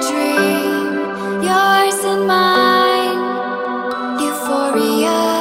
dream, yours and mine, euphoria.